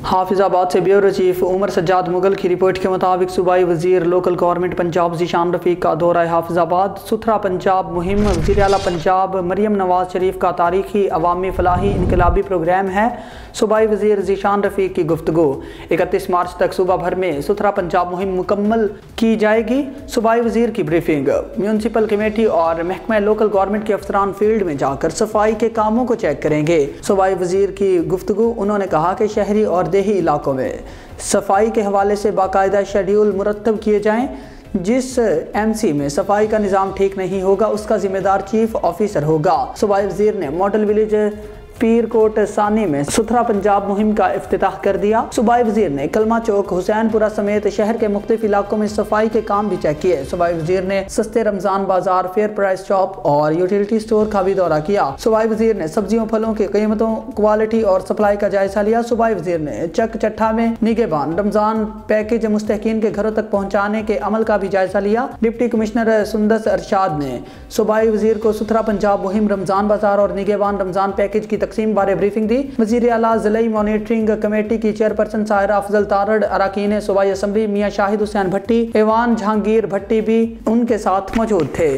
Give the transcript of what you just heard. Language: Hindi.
हाफिजाबाद से ब्यूरो चीफ उमर सज्जाद मुगल की रिपोर्ट के मुताबिक सूबाई वज़ीर लोकल गवर्नमेंट पंजाब जीशान रफीक का दौरा हाफिजाबाद सुथरा पंजाब मुहिम वजी अला पंजाब, मरियम नवाज़ शरीफ का तारीखी अवामी फलाही इनकलाबी प्रोग्राम है। सूबाई वज़ीर जीशान रफीक की गुफ्तु इकतीस मार्च तक सूबा भर में सुथरा पंजाब मुहिम मुकम्मल की जाएगी। सूबाई वज़ीर की ब्रीफिंग। म्यूनसिपल कमेटी और महकमा लोकल गवर्नमेंट के अफसरान फ़ील्ड में जाकर सफ़ाई के कामों को चेक करेंगे। सूबाई वज़ीर की गुफ्तु उन्होंने कहा कि शहरी और देही इलाकों में। सफ़ाई के हवाले से बाकायदा शेड्यूल मुरतब किए जाएँ, जिस एमसी में सफ़ाई का निज़ाम ठीक नहीं होगा, उसका जिम्मेदार चीफ ऑफिसर होगा। सुबह वज़ीर ने मॉडल विलेज पीरकोट सानी में सुथरा पंजाब मुहिम का अफ्ताह कर दिया। सूबाई वज़ीर ने कलमा चौक, हुसैनपुरा समेत शहर के मुख्तलिफ़ इलाकों में सफ़ाई के काम भी चेक किए। सूबाई वज़ीर ने सस्ते रमज़ान बाज़ार, फेयर प्राइस शॉप और यूटिलिटी स्टोर का भी दौरा किया। सूबाई वज़ीर ने सब्जियों, फलों की कीमतों, क्वालिटी और सप्लाई का जायजा लिया। सूबाई वज़ीर ने चक चट्ठा में निगेबान रमज़ान पैकेज मुस्तकिन के घरों तक पहुँचाने के अमल का भी जायजा लिया। डिप्टी कमिश्नर सुंदस अरशाद ने सूबाई वज़ीर को सुथरा पंजाब मुहिम, रमज़ान बाज़ार और निगेबान रमज़ान पैकेज की तकसीम बारे ब्रीफिंग दी। वजी अला ज़िले मॉनिटरिंग कमेटी की चेयरपर्सन सायरा अफजल तारड़, अरकान सूबाई असम्बली मियाँ शाहिद हुसैन भट्टी, एवान जहांगीर भट्टी भी उनके साथ मौजूद थे।